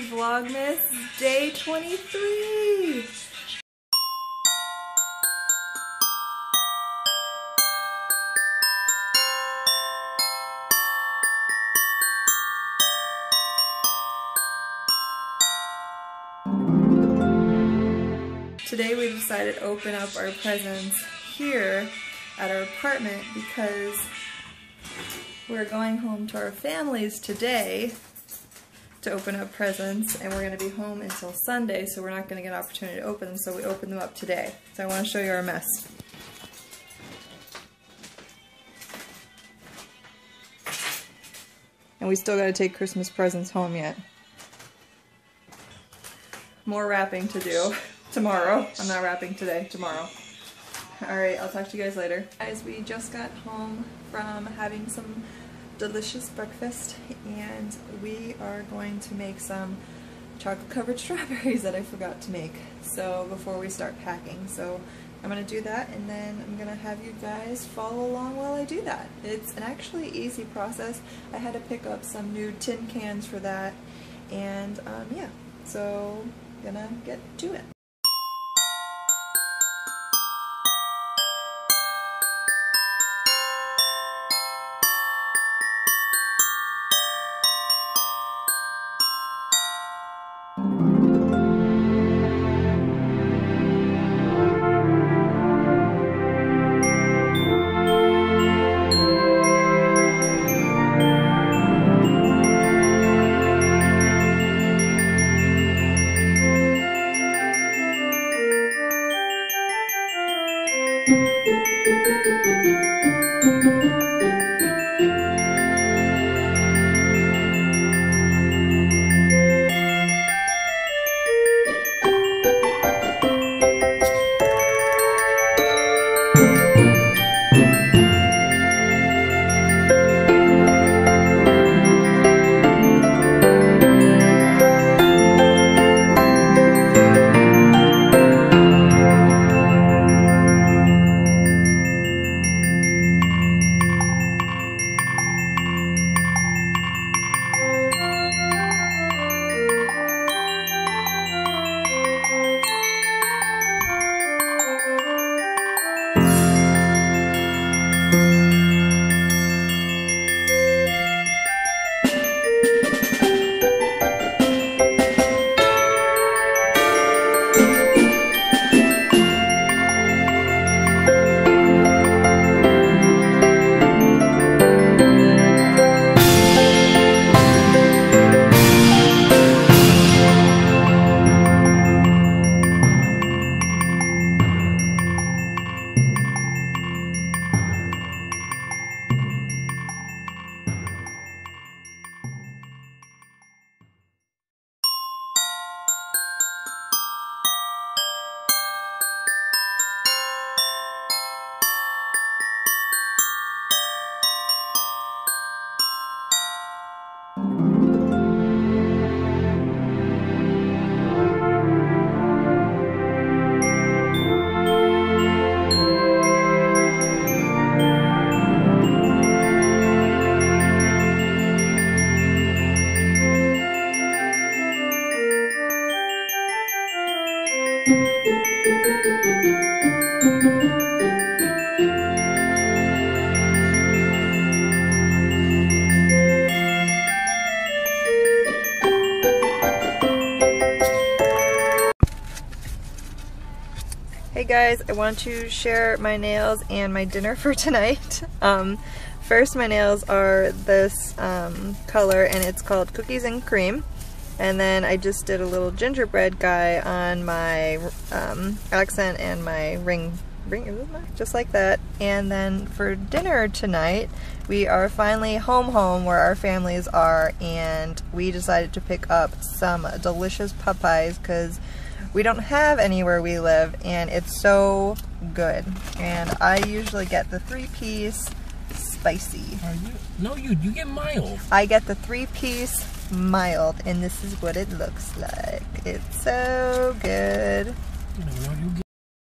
Vlogmas day 23! Today we decided to open up our presents here at our apartment because we're going home to our families today to open up presents and we're going to be home until Sunday so we're not going to get an opportunity to open them so we opened them up today. So I want to show you our mess. And we still got to take Christmas presents home yet. More wrapping to do tomorrow. I'm not wrapping today, tomorrow. Alright, I'll talk to you guys later. Guys, we just got home from having some delicious breakfast and we are going to make some chocolate covered strawberries that I forgot to make. So before we start packing so I'm gonna do that and then I'm gonna have you guys follow along while I do that. It's an actually easy process. I had to pick up some new tin cans for that and um, yeah so gonna get to it Hey guys, I want to share my nails and my dinner for tonight. Um, first, my nails are this um, color and it's called Cookies and Cream. And then I just did a little gingerbread guy on my um, accent and my ring, ring, just like that. And then for dinner tonight, we are finally home home where our families are and we decided to pick up some delicious Popeyes because we don't have anywhere we live and it's so good. And I usually get the three piece spicy. You, no, you you get mild. I get the three piece mild and this is what it looks like. It's so good.